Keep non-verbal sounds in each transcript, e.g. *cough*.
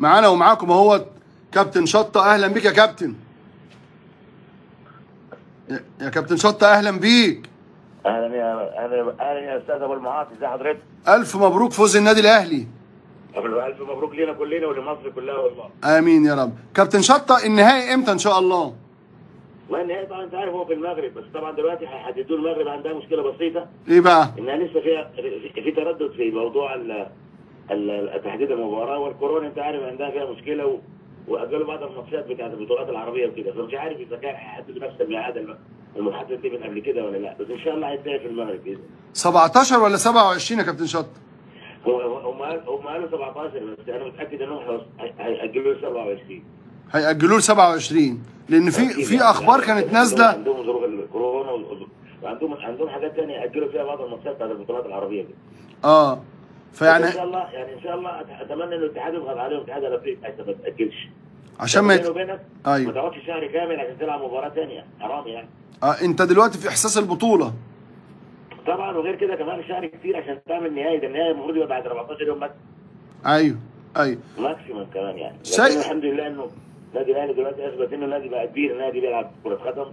معانا ومعاكم اهو كابتن شطة أهلا بيك يا كابتن. يا- كابتن شطة أهلا بيك. أهلا يا أهلا أهلا يا أستاذ أبو المعاطي إزي حضرتك؟ ألف مبروك فوز النادي الأهلي. ألف مبروك لينا كلنا ولمصر كلها والله. آمين يا رب. كابتن شطة النهائي إمتى إن شاء الله؟ والله النهائي طبعا أنت عارف هو في المغرب بس طبعا دلوقتي هيحددوا المغرب عندها مشكلة بسيطة. إيه بقى؟ انها لسه فيها في تردد في موضوع تحديد المباراه والكورونا أنت عارف عندها فيها مشكلة و... واجلوا بعض الماتشات بتاعت البطولات العربية وكده. فمش عارف إذا كان هيحددوا نفس الميعاد الم- المحدد دي من قبل كده ولا لأ. بس إن شاء الله هيتلعب في المغرب بإذن 17 ولا 27 يا كابتن هو- هم هم قالوا 17 بس أنا متأكد إنهم هيأجلوا ل 27 هيأجلوه ل 27 لأن في في يعني. أخبار كانت نازله عندهم ظروف الكورونا وعندهم عندهم حاجات ثانية يأجلوا فيها بعض الماتشات بتاعت البطولات العربية. دي آه. فيعني إن شاء الله يعني إن شاء الله أتمنى إن الاتحاد يضغط عليهم الاتحاد الافريقي عشان ما تاجلش عشان ما يت... وبينك ما أيوه. تقعدش شهر كامل عشان تلعب مباراة ثانية حرام يعني. آه أنت دلوقتي في إحساس البطولة. طبعا وغير كده كمان شهر كتير عشان تعمل نهائي. ده النهائي المفروض يبقى بعد 14 يوم بس. أيوه أيوه. ماكسيموم كمان يعني. شيء- الحمد لله إنه النادي الأهلي دلوقتي أثبت إنه نادي بقى كبير. نادي بيلعب كرة قدم.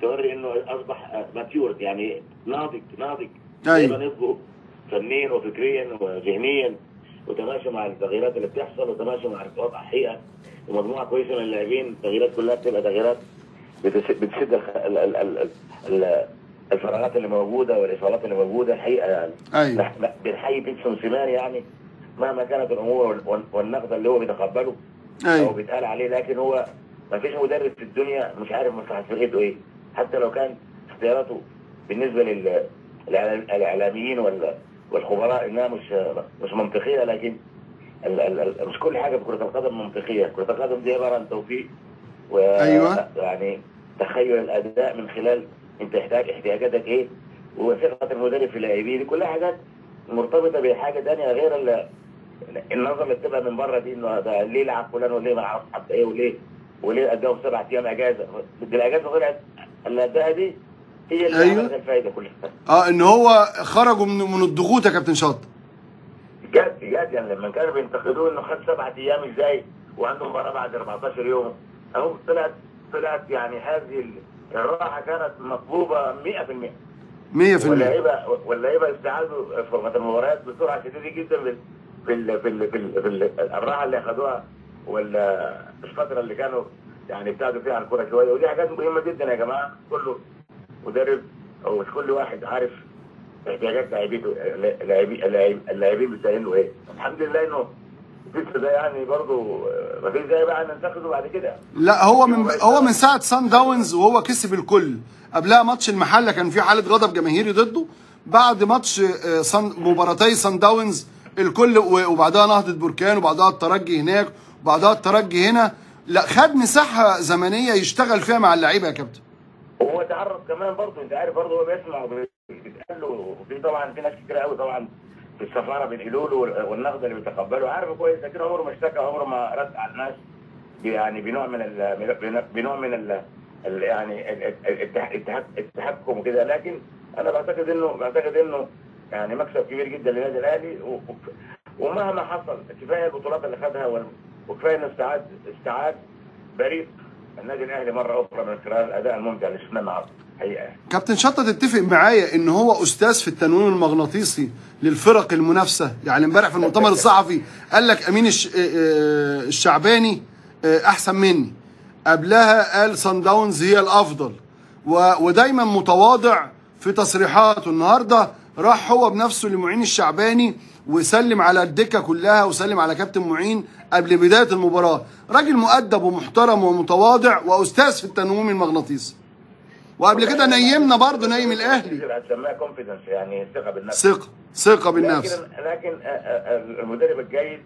توري إنه أصبح mature يعني ناضج ناضج. نضجه فنيا وفكريا وذهنيا وتماشى مع التغييرات اللي بتحصل وتماشى مع الوضع حقيقة. ومجموعة كويسة من اللاعبين التغييرات كلها بتبقى تغييرات بتس- بتسد الفراغات اللي موجودة والإصابات اللي موجودة الحقيقة يعني. أيوه. بنحيي بيتسو موسيماني يعني مهما كانت الأمور وال- وال- والنقد اللي هو بيتقبله أو أيوه بيتقال عليه لكن هو ما فيش مدرب في الدنيا مش عارف مصلحة فرقته إيه. حتى لو كان اختياراته بالنسبة لل الإعلام- الإعلاميين وال- والخبراء إنها مش مش منطقية لكن ال ال ال مش كل حاجة في كرة القدم منطقية، كرة القدم دي عبارة عن توفيق و أيوة. يعني تخيل الأداء من خلال أنت احتاج احتياجاتك إيه؟ وثقة المدرب في اللاعبين دي كلها حاجات مرتبطة بحاجة ثانية غير ال- النظره اللي بتبقى من بره دي إنه ده ليه لعب فلان وليه ما أعرفش حتى إيه وليه وليه اداهم سبع أيام إجازة. دي الاجازه طلعت اللي اداها دي هي اللي أيوة. الفايدة كلها. آه إن هو خرجوا من من الضغوط يا كابتن شطه بجد بجد يعني لما كانوا بينتقدوه إنه خد سبعة أيام إزاي وعنده مباراة بعد 14 يوم. أهو طلعت طلعت يعني هذه الراحة كانت مطلوبة 100% 100% واللعيبه واللعيبة استعادوا فورمات المباريات بسرعة شديدة جدا في في ال في ال في, ال في ال الراحة اللي اخذوها والفترة اللي كانوا يعني ابتعدوا فيها عن الكورة شوية. ودي حاجات مهمة جدا يا جماعة. كله مدرب أو مش كل واحد عارف احتياجات لاعبيته لاعبي- اللاعب- اللاعبين بتاعين له إيه؟ الحمد لله إنه ده يعني برضه ما فيش زي بقى بعد كده. لا هو من هو من ساعة سان داونز وهو كسب الكل. قبلها ماتش المحلة كان في حالة غضب جماهيري ضده. بعد ماتش آه، صن مباراتي سان داونز الكل وبعدها نهضة بركان وبعدها الترجي هناك وبعدها الترجي هنا. لا خد مساحة زمنية يشتغل فيها مع اللعيبة يا كابتن. وهو تعرض كمان برضه أنت عارف برضه هو بيسمع وبيتقال له. وفي طبعا في ناس كتير قوي طبعا في السفارة بينقلوا له والنقد اللي بيتقبله. عارف كويس لكن عمره ما اشتكى عمره ما رد على الناس. يعني بنوع من بنوع من ال ال- يعني ال- ال- التح- التح- التحكم وكده لكن أنا بعتقد إنه بعتقد إنه يعني مكسب كبير جدا للنادي الأهلي. ومهما حصل كفاية البطولات اللي خدها وكفاية إنه استعاد استعاد بريق النادي الاهلي مرة أخرى من خلال الاداء الممتع اللي شفناه النهارده حقيقه. كابتن شطة تتفق معايا إن هو أستاذ في التنويم المغناطيسي للفرق المنافسة. يعني امبارح في المؤتمر *laughs* الصحفي قال لك أمين الش... آه، آه، الشعباني آه، أحسن مني. قبلها قال سان داونز هي الأفضل. و... ودايما متواضع في تصريحاته. النهارده راح هو بنفسه لمعين الشعباني وسلم على الدكة كلها وسلم على كابتن معين قبل بداية المباراة. راجل مؤدب ومحترم ومتواضع وأستاذ في التنويم المغناطيسي. وقبل كده نيمنا برضه نايم الأهلي. هتسميها كونفيدنس يعني ثقة بالنفس. ثقة ثقة بالنفس. لكن لكن آه، آه، آه، المدرب الجيد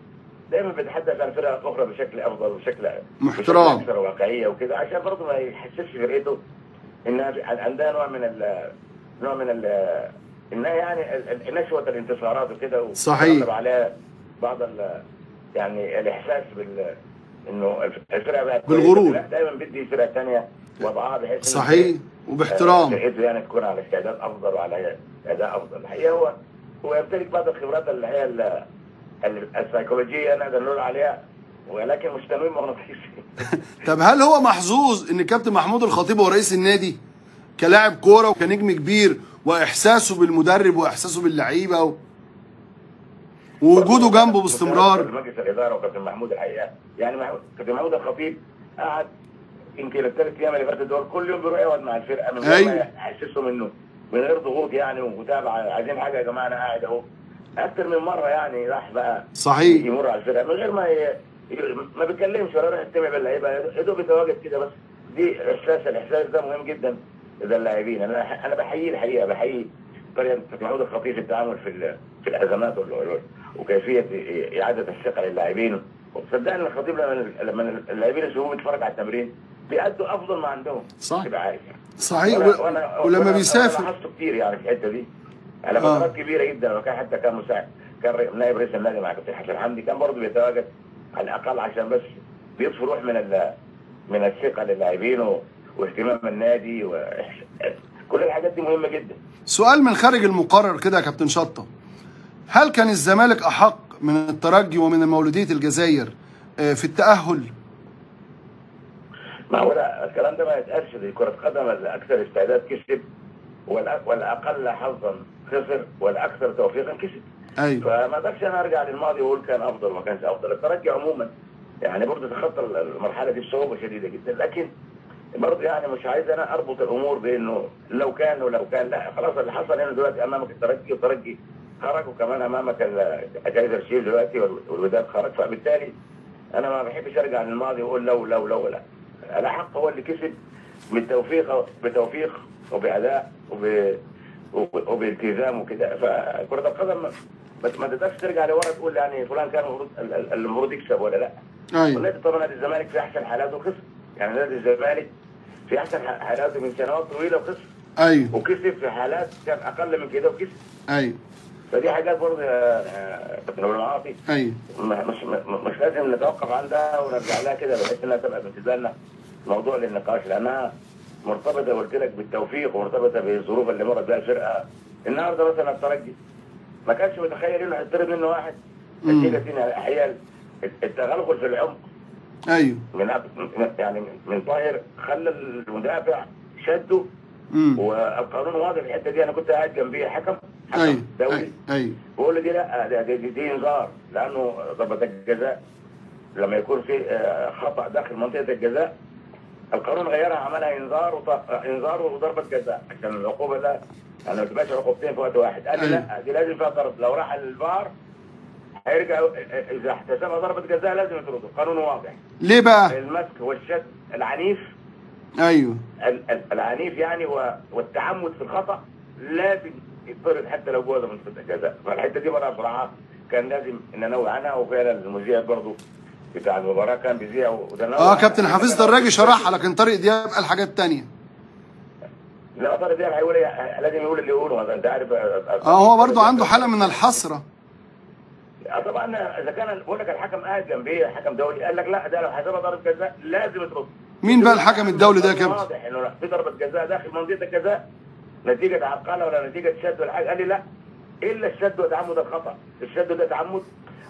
دايما بيتحدث عن فرق أخرى بشكل أفضل وبشكل محترم. أكثر واقعية وكده عشان برضه ما يحسسش فرقته إنها عندها نوع من ال نوع من ال انها يعني نشوة الانتصارات وكده صحيح. عليها بعض ال يعني الإحساس بال إنه الفرقة بقت. بالغرور. دايما بدي فرقة ثانية وضعها بحيث صحيح وباحترام فرقته يعني تكون على استعداد أفضل وعلى أداء أفضل الحقيقة هو هو يمتلك بعض الخبرات اللي هي ال- ال- السيكولوجية نقدر نقول عليها ولكن مش تنويم مغناطيسي *laughs* طب هل هو محظوظ إن كابتن محمود الخطيب هو رئيس النادي كلاعب كورة وكنجم كبير وإحساسه بالمدرب وإحساسه باللعيبة و... ووجوده جنبه باستمرار. مجلس الإدارة وكابتن محمود الحقيقة. يعني كابتن محمود الخطيب قعد يمكن الثلاث أيام اللي فاتت دول كل يوم بيروح يقعد مع الفرقة من غير أيوة. ما يحسسهم انه من غير ضغوط يعني ومتابعة. عايزين حاجة يا جماعة أنا قاعد أهو. أكتر من مرة يعني راح بقى صحيح. يمر على الفرقة من غير ما ي... ما بيتكلمش ولا يروح يجتمع باللعيبة. يا دوب يتواجد كده بس. دي إحساس الإحساس ده مهم جدا. لدى اللاعبين أنا أنا بحييه الحقيقة بحيي طريقه محمود الخطيب في التعامل في في الأزمات وكيفية إعادة الثقة للاعبين وصدقني الخطيب لما لما اللاعبين يشوفوه بيتفرج على التمرين بيأدوا أفضل ما عندهم صح. صحيح وأنا-. وأنا- ولما بيسافر لاحظته كتير يعني في الحتة دي على آه. فترات كبيرة جدا وكان حتى كان مساعد كان نائب رئيس النادي مع كابتن حسن حمدي كان برضه بيتواجد على الأقل عشان بس بيضفي روح من من الثقة للاعبين واهتمام النادي وإحس- كل الحاجات دي مهمة جدا. سؤال من خارج المقرر كده يا كابتن شطة. هل كان الزمالك أحق من الترجي ومن مولودية الجزائر آه، في التأهل؟ ما هو لا الكلام ده ما يتقالش دي كرة قدم الاكثر استعداد كسب والأقل حظا خسر والأكثر توفيقا كسب. أيوه. فما أقدرش أنا أرجع للماضي وأقول كان أفضل ما كانش أفضل. الترجي عموما يعني برضه تخطى المرحلة دي بصعوبة شديدة جدا. لكن برضه يعني مش عايز أنا أربط الأمور بإنه لو كان ولو كان لا. خلاص اللي حصل هنا دلوقتي أمامك الترجي والترجي خرج وكمان أمامك ال- جايزر شيل دلوقتي وال- والوداد خرج. فبالتالي أنا ما بحبش أرجع للماضي وأقول لو لو لو لا. الاحق هو اللي كسب بالتوفيق بتوفيق وبأداء وب وب- وبالتزام وكده. فكرة القدم ما- تقدرش ترجع لورا تقول يعني فلان كان المفروض ال- ال- المفروض يكسب ولا لا. أيوه. والنادي طبعا الزمالك في أحسن حالاته وخسر. يعني نادي الزمالك في أحسن حالاته من سنوات طويلة وخسر أيوه. وكسب في حالات كان أقل من كده وكسب. أيوه. فدي حاجات برضه يا كابتن ابو المعاطي أيوه. مش مش لازم نتوقف عندها ونرجع لها كده بحيث إنها تبقى بالنسبة لنا موضوع للنقاش لأنها مرتبطة قلت لك بالتوفيق ومرتبطة بالظروف اللي مرت بها الفرقة. النهارده مثلا الترجي ما كانش متخيل إنه هيطرد منه واحد. نتيجه ان أحيانا التغلغل في العمق. أيوه. من يعني من طاهر خلى المدافع شده. والقانون واضح في الحتة دي أنا كنت قاعد جنبيه حكم حكم أيوه دولي. أيوه أيوه. بقول له دي لا دي, دي, دي انذار لأنه ضربه الجزاء. لما يكون في آه، خطأ داخل منطقة الجزاء القانون غيرها عملها انذار وط- انذار وضربة جزاء. عشان العقوبة لا يعني ما تبقاش عقوبتين في وقت واحد. قال لي أيوة. لا دي لازم فيها ضرب. لو راح الفار هيرجع إذا احتسبها ضربة جزاء لازم يطرده. القانون واضح. ليه بقى؟ المسك والشد. العنيف. أيوه. ال- ال- العنيف يعني والتعمد في الخطأ لازم يطرد حتى لو جوه منطقه الجزاء فالحتة دي بره بصراحه كان لازم ان انوه عنها وفعلا المذيع برضه بتاع المباراة كان بيذيع وده آه. كابتن حفيظ دراجي شرحها لكن طارق دياب قال حاجات تانية. لا طارق دياب هيقول إيه؟ لازم يقول اللي يقوله أنت عارف. آه هو برضو عنده حالة من الحسرة. آه طبعا إذا كان بقول لك الحكم قاعد جنبيه حكم دولي قال لك لا ده لو حسبها ضربة جزاء لازم يطرد مين بقى الحكم الدولي ده يا كابتن؟ واضح إنه في ضربة جزاء داخل منطقة الجزاء نتيجة عقاله ولا نتيجة شد ولا حاجة قال لي لا إلا الشد وتعمد الخطأ الشد ده تعمد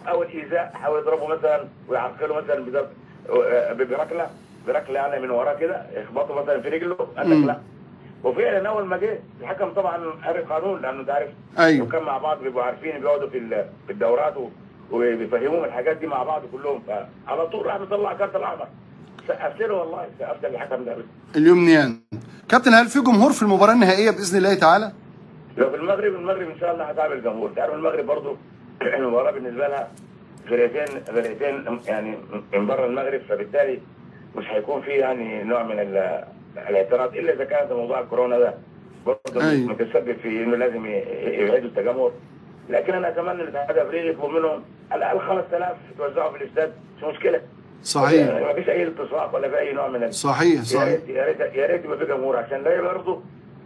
أو الإيذاء حاول يضربه مثلا ويعرقله مثلا آه، بركله بركلة يعني من وراه كده يخبطه مثلا في رجله قال. لك لا وفعلا أول ما جه الحكم طبعا قاري القانون لأنه أنت عارف أيوه. وكان مع بعض بيبقوا عارفين بيقعدوا في ال- في الدورات وبيفهموهم الحاجات دي مع بعض كلهم. فعلى طول راح مطلع كارت الاحمر سقفت له والله سقفت الحكم ده. اليمنيان كابتن هل في جمهور في المباراة النهائية بإذن الله تعالى؟ لو في المغرب المغرب إن شاء الله هتعمل جمهور تعرف المغرب برضو *clears throat* المباراة بالنسبة لها فرقتين فرقتين يعني من بره المغرب فبالتالي مش هيكون في يعني نوع من ال- الاعتراض إلا إذا كانت موضوع الكورونا ده برضه أيوة. متسبب في إنه لازم ي- يبعدوا التجمهر لكن أنا أتمنى إن الاتحاد الافريقي يطلب منهم على الأقل 5000 يتوزعوا في الإستاد مش مشكلة. صحيح. ما فيش أي التصاق ولا في أي نوع من. صحيح صحيح. يا ريت يا ريت يبقى في جمهور عشان ده برضه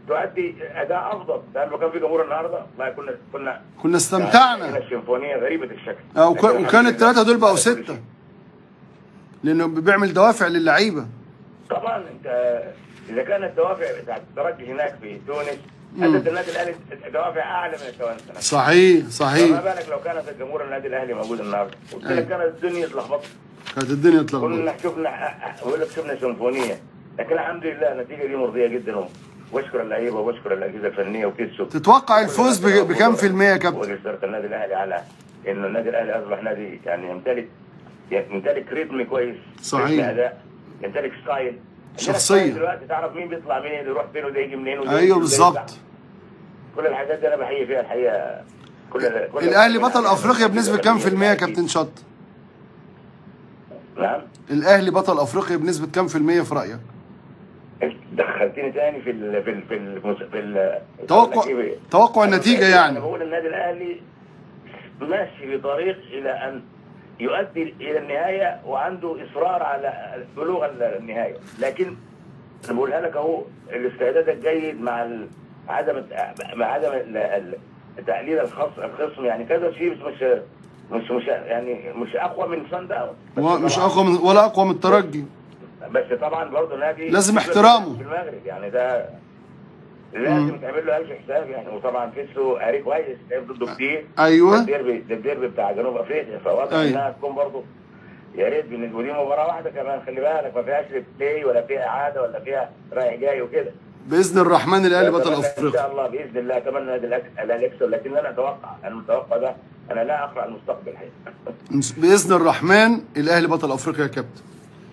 تؤدي أداء أفضل. لأن لو كان في جمهور النهارده ما كنا كنا كنا استمتعنا. كنا السيمفونيه غريبة الشكل. لكن وكان لله دول بقوا شيء. لأنه بيعمل دوافع للعيبة. طبعا أنت إذا كانت الدوافع بتاعت الترجي هناك في تونس. ادت النادي الأهلي دوافع أعلى من التوانسه صحيح فما صحيح. بالك لو كانت الجمهور النادي الأهلي موجود النهارده؟ قلت. لك كانت الدنيا اتلخبطت. كانت الدنيا اتلخبطت. كنا شفنا بقول لك شفنا سيمفونية. لكن الحمد لله النتيجه دي مرضية جدا. وأشكر اللعيبة وأشكر الأجهزة الفنية وبيتسو تتوقع الفوز بكام في المية يا كابتن؟ وإدارة النادي الأهلي على انه النادي الأهلي أصبح نادي يعني يمتلك يمتلك ريتم كويس صحيح. اداء يمتلك style. style دلوقتي تعرف مين بيطلع منين اللي يروح فين وده يجي منين وده أيوه بالظبط. كل الحاجات دي أنا بحيي فيها الحقيقة كل كل الأهلي بطل أفريقيا بنسبة كام في المية يا كابتن شطة؟ نعم الأهلي بطل أفريقيا بنسبة كام في المية في رأيك؟ دخلتني تاني في ال في ال في ال في ال توقع توقع النتيجه أنا يعني بقول النادي الأهلي ماشي في طريق إلى أن يؤدي إلى النهاية وعنده إصرار على بلوغ النهاية. لكن أنا بقولها لك أهو الاستعداد الجيد مع عدم مع عدم تقليل الخصم الخصم يعني كذا شيء مش مش مش يعني مش أقوى من سان داونز مش أقوى من ولا أقوى من الترجي. بس طبعا برضه نادي لازم احترامه. في المغرب يعني ده لازم تعمل له ألف حساب يعني. وطبعا بيتسو قاري كويس. لعب ضده كتير أيوه. ده الديربي ده الديربي بتاع جنوب أفريقيا. فواضح أيوة. إنها تكون برضه يا ريت بالنسبة ودي مباراة واحدة كمان. خلي بالك ما فيهاش replay ولا فيها إعادة ولا فيها رايح جاي وكده. بإذن الرحمن الاهلي بطل أتمنى إن أفريقيا. شاء الله بإذن الله أتمنى النادي الأك- الاهلي يكسب لكن أنا أتوقع أنا المتوقع ده أنا لا أقرأ المستقبل الحقيقة بإذن الرحمن الاهلي بطل أفريقيا يا كابتن.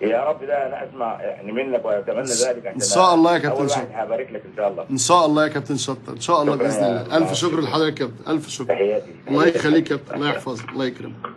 يا رب ده أنا أسمع يعني منك وأتمنى ذلك إن شاء الله يا كابتن. واحد هبارك لك إن شاء الله. إن شاء الله يا كابتن شطه إن شاء الله بإذن الله. ألف. شكر لحضرتك يا كابتن. ألف شكر. تحياتي. الله يخليك يا كابتن. الله يحفظك. الله يكرمك.